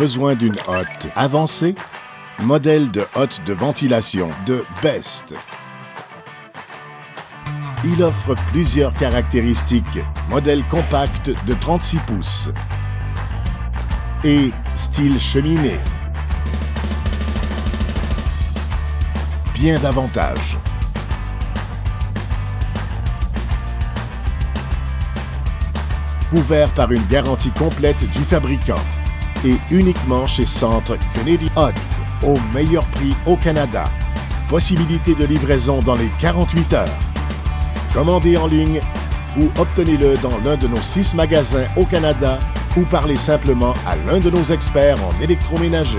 besoin d'une hotte avancée? Modèle de hotte de ventilation de Best. Il offre plusieurs caractéristiques. Modèle compact de 36 pouces et style cheminée. Bien davantage. Couvert par une garantie complète du fabricant et uniquement chez Centre Canadian Hot, au meilleur prix au Canada. Possibilité de livraison dans les 48 heures. Commandez en ligne ou obtenez-le dans l'un de nos six magasins au Canada ou parlez simplement à l'un de nos experts en électroménager.